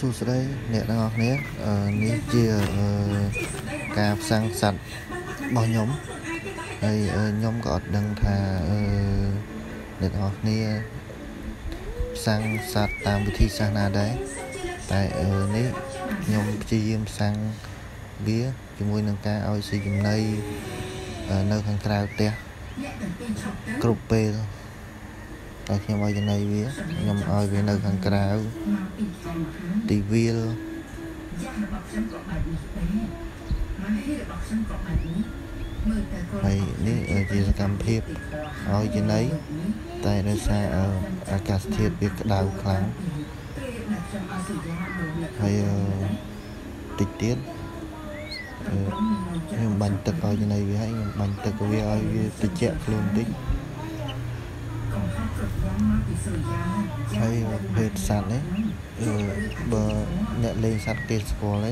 សួស្តីអ្នកទាំងអស់គ្នាអឺនេះជាអឺការផ្សាំងសัตว์របស់ខ្ញុំហើយខ្ញុំក៏អត់ដឹងថាអឺអ្នកទាំងអស់គ្នាផ្សាំងសัตว์តាមវិធីសាស្ត្រណាដែរតែអឺនេះខ្ញុំព្យាយាមផ្សាំងវាជាមួយនឹងការឲ្យស៊ីចំណីនៅខាងក្រៅផ្ទះគ្រប់ពេល តែខ្ញុំឲ្យចំណីវាខ្ញុំឲ្យវានៅខាងក្រៅទីវាលហើយនេះជាសកម្មភាពឲ្យចំណីតែដោយសារអាកាសធាតុវាក្តៅខ្លាំងហើយតិចទៀតខ្ញុំបាញ់ទឹកឲ្យចំណីវាហើយខ្ញុំបាញ់ទឹកវាឲ្យវាត្រជាក់ខ្លួនបន្តិច ហើយភេទសត្វនេះបើអ្នកលេងសត្វគេស្គាល់ទេ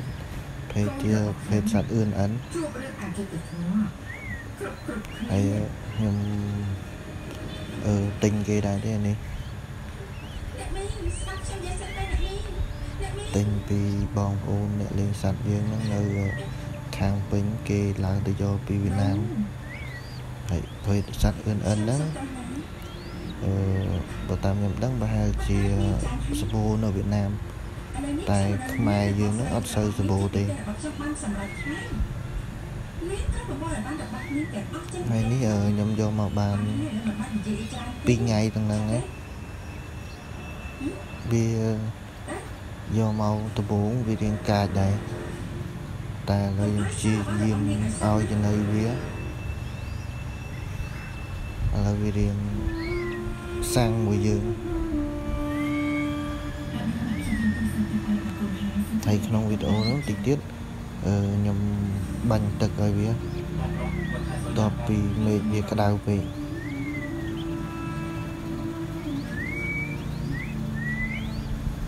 ភេទជាភេទសត្វអឿនអិនហើយខ្ញុំអឺទិញគេដែរទេនេះទិញពីបងប្អូនអ្នកលេងសត្វយើងហ្នឹងនៅខាងពេញគេឡើងទៅយកពីវៀតណាមហើយភេទសត្វអឿនអិនហ្នឹង អឺបើតាមខ្ញុំដឹងប្រហែលជាសបូនៅវៀតណាមតែខ្មែរយើងនឹងអត់សូវសបូទេថ្ងៃនេះខ្ញុំយកមកបាន2ថ្ងៃទាំងហ្នឹងឯងវាយកមកដំបូងវារៀងកាចដែរតែឥឡូវខ្ញុំព្យាយាមឲ្យចំណៃវាឥឡូវវារៀង សាំងមួយយើងហើយក្នុងវីដេអូនោះតិចទៀតខ្ញុំបាញ់ទឹកឲ្យវាតបពីមេឃវាក្តៅពេក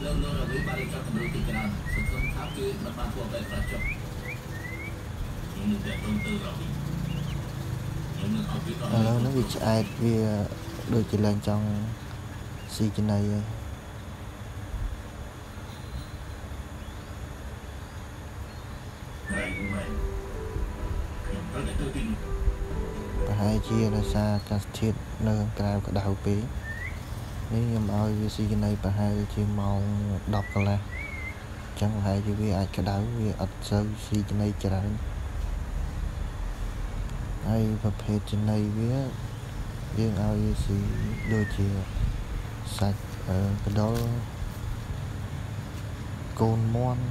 លោកលោករវីបានរៀបចំគម្រោងទីក្រោយសង្ឃឹមថាជួយបបានពួកបែបប្រចុះខ្ញុំនឹងតែទៅទៅរវីខ្ញុំនឹងឲ្យវាឥឡូវនេះវាឆ្អែតវា ដូចជាឡើងចង់ស៊ីចំណីហើយប្រហែលជាដោយសារអាកាសធាតុនៅក្រៅក្តៅពេកនេះខ្ញុំឲ្យវាស៊ីចំណីប្រហែលជាម៉ោង10កន្លះអញ្ចឹងប្រហែលជាវាអាចក្តៅវាអត់សូវស៊ីចំណីច្រើនហើយប្រភេទចំណីវា យើងឲ្យវាស៊ីដូចជាសាច់កដុលកូនមន់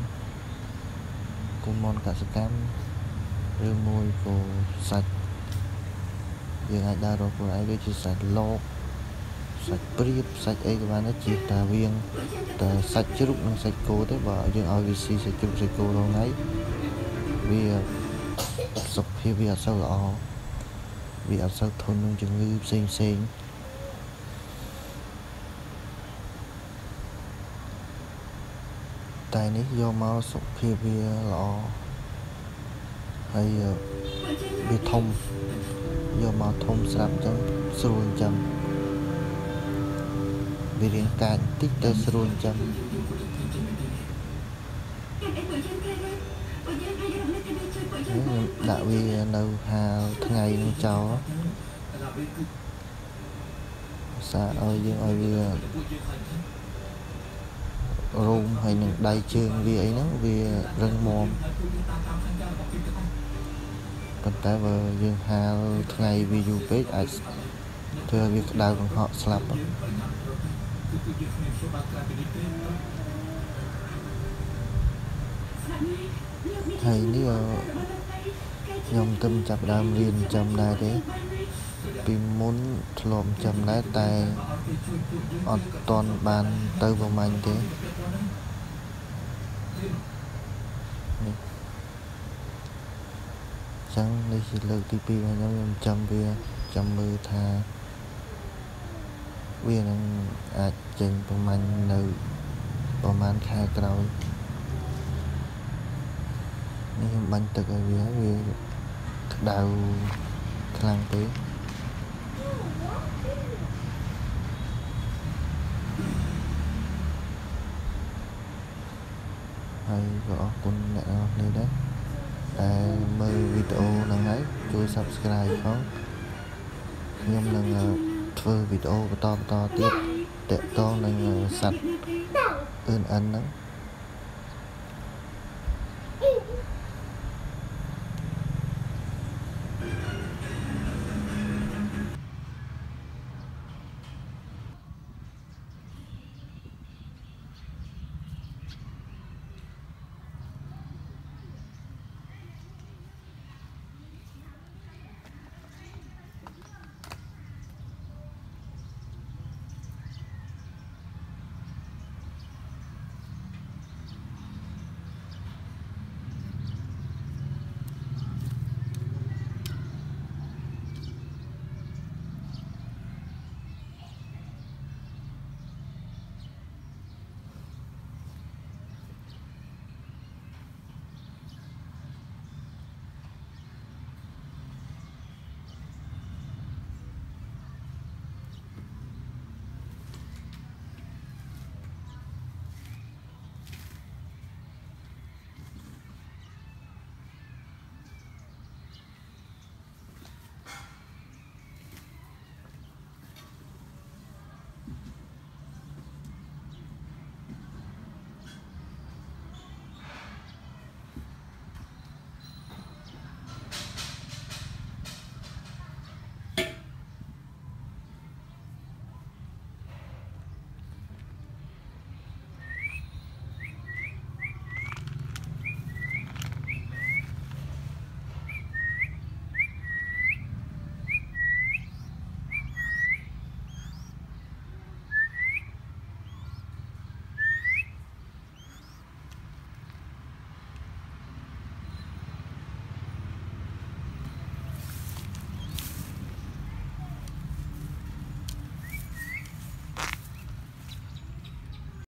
កូនមន់កសកម្មឬមួយក៏សាច់យើងអាចដើររកខ្លួនឯងដូចជាសាច់លោកសាច់ព្រាបសាច់អីក៏បានដែរជាតាវៀងតែសាច់ជ្រូកនិងសាច់គោទេបើយើងឲ្យវាស៊ីសាច់ជ្រូកសាច់គោរងថ្ងៃវាសុខភាពវាអត់សូវល្អ វាអត់សូវធន់នឹងជំងឺផ្សេងផ្សេងតែនេះយកមកសុខភាពវាល្អហើយវាធំយកមកធំស្រាប់អញ្ចឹងស្រួលអញ្ចឹងវារៀងកាចបន្តិចទៅស្រួលអញ្ចឹងខ្ញុំ ដាក់វានៅហាលថ្ងៃនឹងចោលសាឲ្យយើងឲ្យវារូមហើយនឹងដៃជើងវាអីហ្នឹងវារឹងមាំប៉ុន្តែបើយើងហាលថ្ងៃវាយូរពេកអាចធ្វើឲ្យវាក្តៅកង្ហក់ស្លាប់ហើយនេះ ខ្ញុំទៅចាប់ដើមរៀនចាំដែរទេពីមុនធ្លាប់ចាំដែរតែអត់តន់បានទៅប្រមាញ់ទេនេះចឹងនេះជាលើកទី2របស់ខ្ញុំខ្ញុំចាំវាចាំមើលថាវានឹងអាចចេញប្រមាញ់នៅប្រហែលខែក្រោយនេះខ្ញុំបាញ់ទឹកឲ្យវាវា ក្តៅខ្លាំងពេកហើយក៏អរគុណអ្នកនរគ្នាដែរដែលមើលវីដេអូហ្នឹងហើយជួយ Subscribe ផងខ្ញុំនឹងធ្វើវីដេអូបន្តបន្តទៀតតកតងនឹងសัตว์អឿនអិនហ្នឹង